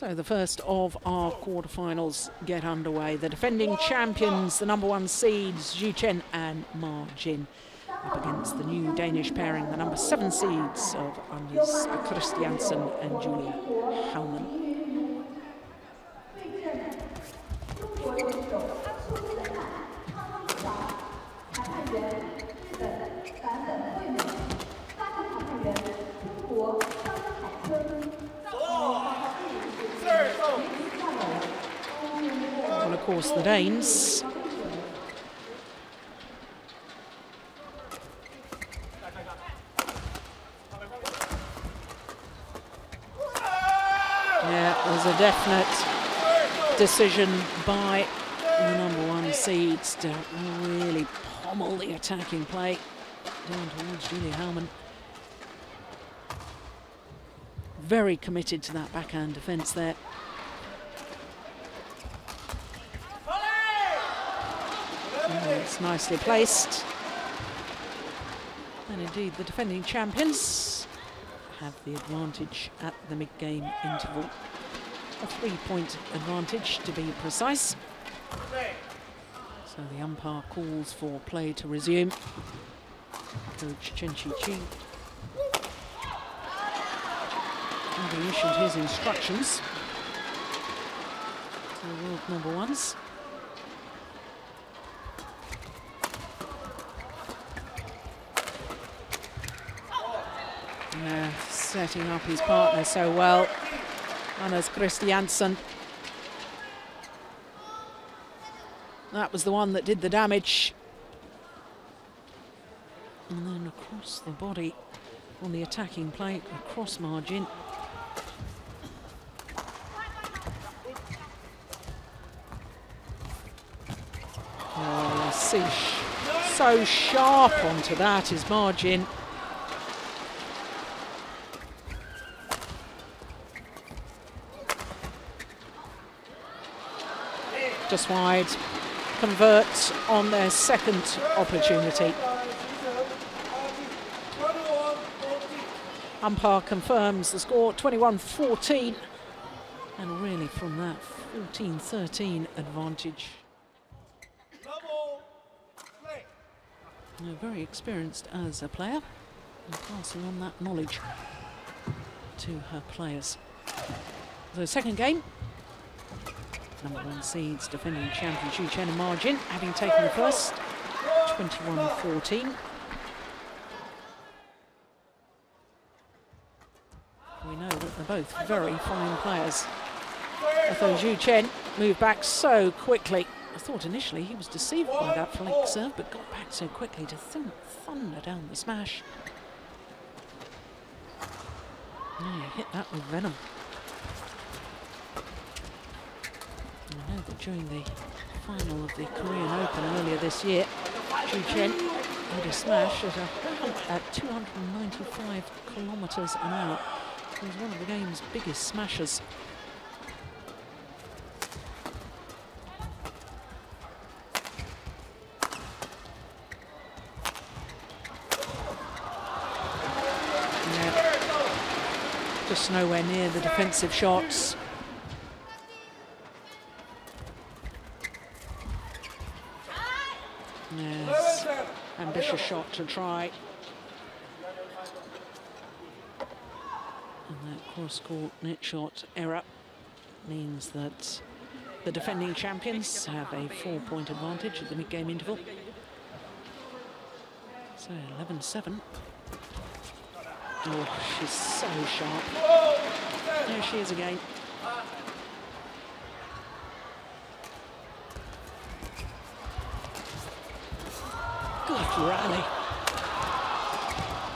So the first of our quarterfinals get underway. The defending champions, the number one seeds, Xu Chen and Ma Jin, up against the new Danish pairing, the number seven seeds of Anders Kristiansen and Julia Houmann. Well, of course, the Danes Yeah, it was a definite decision by the number one seeds to really pummel the attacking play down towards Julia Houmann. Very committed to that backhand defence there. Nicely placed. And indeed, the defending champions have the advantage at the mid-game interval. A three-point advantage, to be precise. So the umpire calls for play to resume. Coach Chen Chi Chi having issued his instructions to the world number ones. Setting up his partner so well. Anders Kristiansen. That was the one that did the damage. And then across the body on the attacking plate, across margin. Oh, so sharp onto that is Ma Just wide, convert on their second opportunity. Umpire confirms the score 21-14 and really from that 14-13 advantage. They're very experienced as a player and passing on that knowledge to her players. The second game, number one seeds defending champion Xu Chen and Ma Jin, having taken the first 21-14. We know that they're both very fine players. Although Xu Chen moved back so quickly. I thought initially he was deceived by that flank serve, but got back so quickly to th thunder down the smash. Yeah, hit that with venom. I know that during the final of the Korean Open earlier this year, Xu Chen had a smash at, a, at 295 kilometres an hour. He was one of the game's biggest smashers. Just nowhere near the defensive shots. Ambitious shot to try. And that cross-court net shot error means that the defending champions have a four-point advantage at the mid-game interval. So 11-7. Oh, she's so sharp. There she is again. Good rally.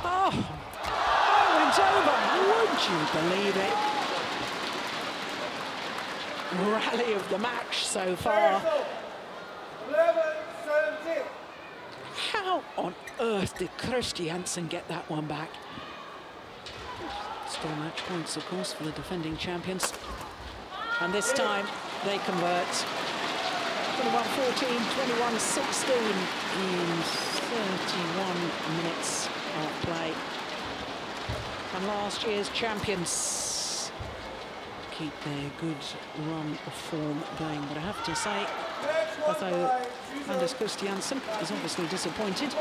Oh, oh that went over. Would you believe it? Rally of the match so far. How on earth did Kristiansen get that one back? Still match points, of course, for the defending champions. And this time they convert. 21-14, 21-16 in 31 minutes of play. And last year's champions keep their good run of form going. But I have to say, although Anders Kristiansen is obviously disappointed,